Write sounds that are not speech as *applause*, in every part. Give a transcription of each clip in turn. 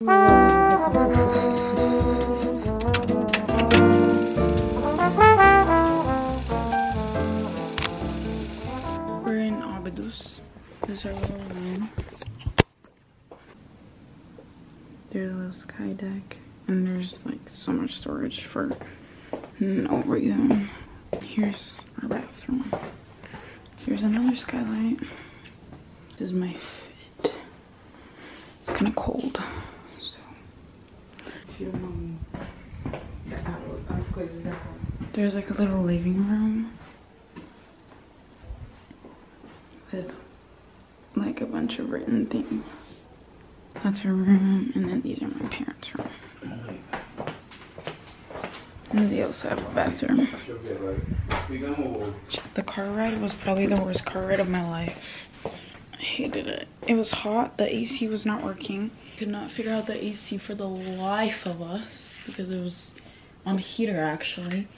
We're in Óbidos. This is our little room. There's a little sky deck. And there's like so much storage for no reason. Here's our bathroom. Here's another skylight. This is my fit. It's kind of cold. There's like a little living room with like a bunch of written things. That's her room, and then these are my parents' room. And they also have a bathroom. The car ride was probably the worst car ride of my life. I hated it. It was hot, the AC was not working. Could not figure out the AC for the life of us because it was on heater actually.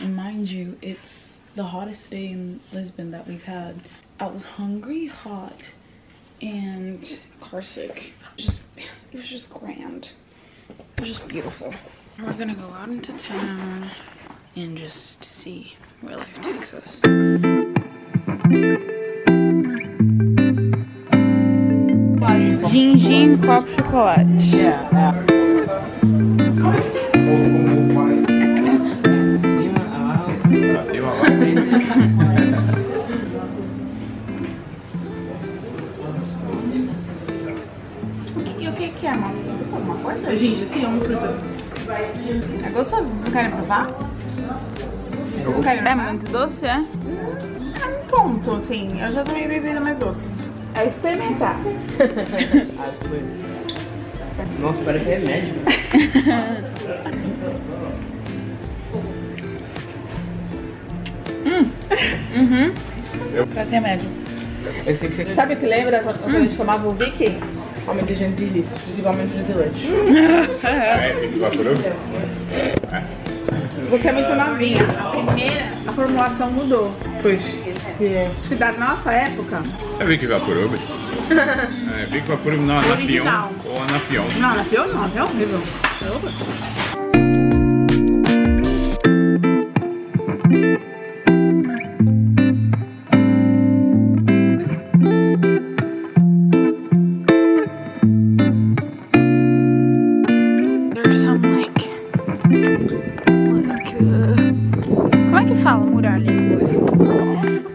And mind you, it's the hottest day in Lisbon that we've had. I was hungry, hot, and car sick. Just, it was just grand. It was just beautiful. We're gonna go out into town and just see where life takes us. Gin, copo, chocolate. E o que que é, mano? Alguma coisa? Gente, assim, é um fruto. É gostoso, vocês querem provar? Vocês querem É muito doce, é? É um ponto, assim. Eu já tomei bebida mais doce. É experimentar. *laughs* Nossa, parece remédio. Pra ser remédio. Eu sei que você. Sabe o que lembra quando, quando a gente tomava o Viking? Homem de gente diz isso, exclusivamente brasileiro. *laughs* Você é muito novinha. A primeira, a formulação mudou. Pois. Acho que da nossa época, É Vic Vaporub. *laughs* É, Vic Vaporub na, na Pion Original. ou na Pion. não, na pior não, é horrível. There's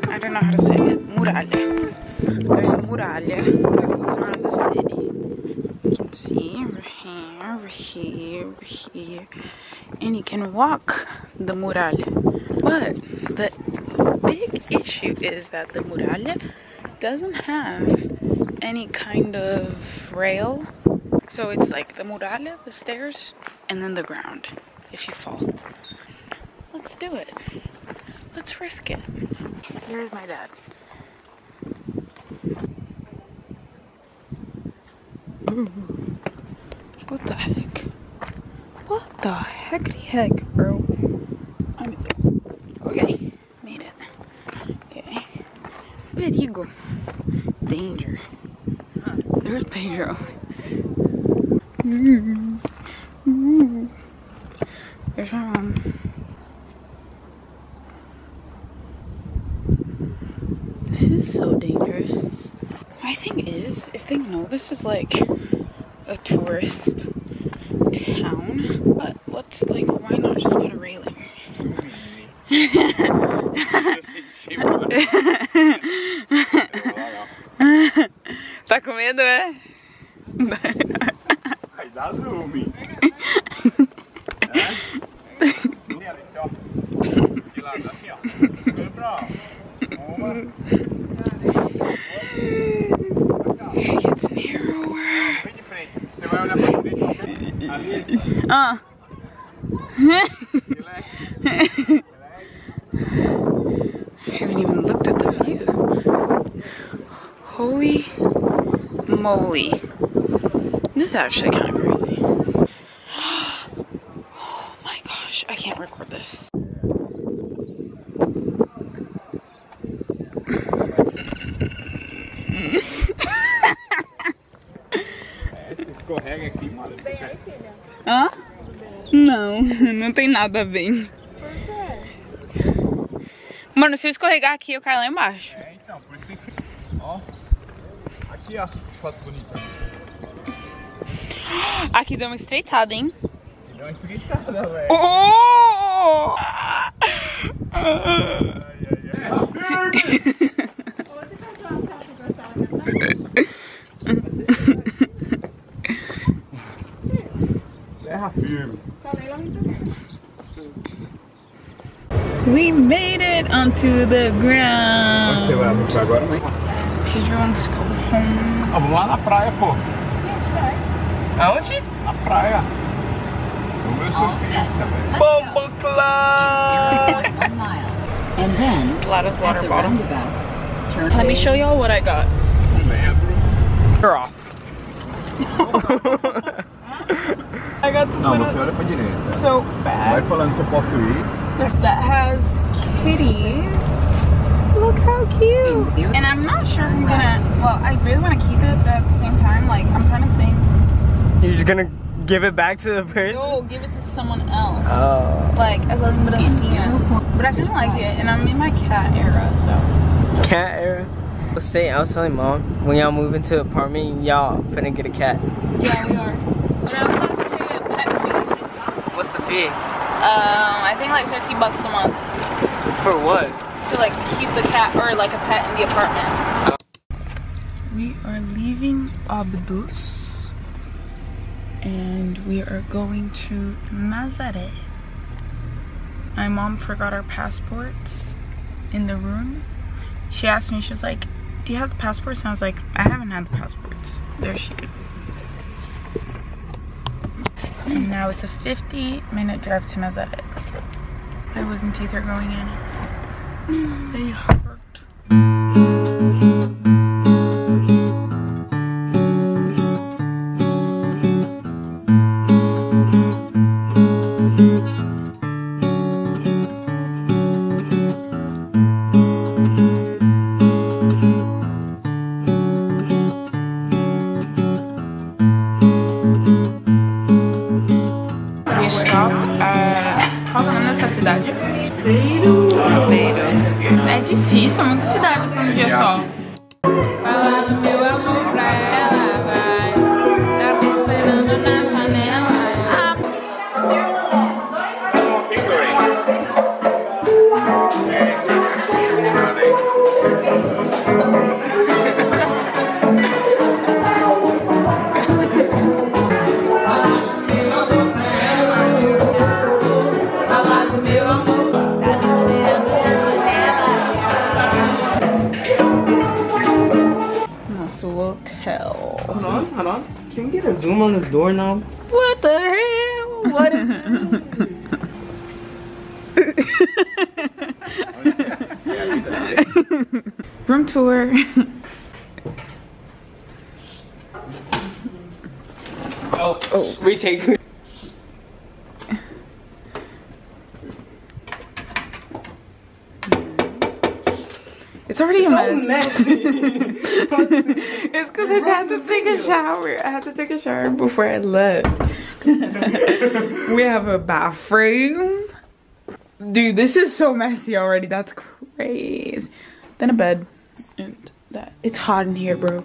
I don't know how to say it. Muralha. There's a muralha around the city. You can see over here, over here, over here. And you can walk the muralha. But the big issue is that the muralha doesn't have any kind of rail so it's like the muralha, the stairs, and then the ground if you fall. Let's do it. Let's risk it. Here's my dad. What the heck? What the heckity heck, bro? I'm okay. Made it. Okay. Perigo. Danger. There's Pedro. Mm. There's my mom. This is so dangerous. My thing is, if they know this is like a tourist town, but what's like, why not just put a railing? *laughs* tá com medo, é? Vai dar zoom. *laughs* Ah. I *laughs* haven't even looked at the view. Holy moly. This is actually kind of crazy. *gasps* Oh my gosh, I can't record this. *laughs* Não, tem nada bem. Mano, se eu escorregar aqui, eu caio lá embaixo. É, então, por isso tem que. Ó. Aqui, ó. Que foto bonita. Aqui deu uma estreitada, hein? Deu uma espreguiçada, velho. Oh! Terra *laughs* We made it onto the ground. Onde você ground. vai almoçar agora? Pedro wants to go home. Ah, vamos lá na praia, pô. Aonde? Na praia. O meu surfista, velho. Bomba Club! *laughs* one mile. And then, Gladys at water the bottle. roundabout, turn Let me show y'all what I got. Não lembro. Girl. I got this Não, little você olha pra direita. tote Vai bag falando se eu posso ir. That has kitties. Look how cute. And I'm not sure I'm gonna, well, I really want to keep it, but at the same time, like, I'm trying to think, You're just gonna give it back to the person? no, give it to someone else. Oh. Like, as a lembrancinha. But I kind of like it, and I'm in my cat era, so. Cat era. I was saying, I was telling mom, when y'all move into an apartment, y'all finna get a cat. Yeah, we are. But I was going to pay a pet fee. What's the fee? Um, I think like 50 bucks a month For what? to like keep the cat or like a pet in the apartment. We are leaving Óbidos and we are going to Nazaré. My mom forgot our passports in the room. She asked me, she was like, Do you have the passports? And I was like, I haven't had the passports. There she is. And now it's a 50 minute drive to Nazaré. My wisdom teeth are going in. Mm. They muita cidade pra um dia só. Hotel. Hold on, hold on. Can we get a zoom on this door now? What the hell? What is Room tour. Oh, oh, retake. It's already a mess. *laughs* *laughs* it's because I had to take a shower. I had to take a shower before I left. *laughs* we have a bathroom. Dude, this is so messy already. That's crazy. Then a bed. And that. It's hot in here, bro.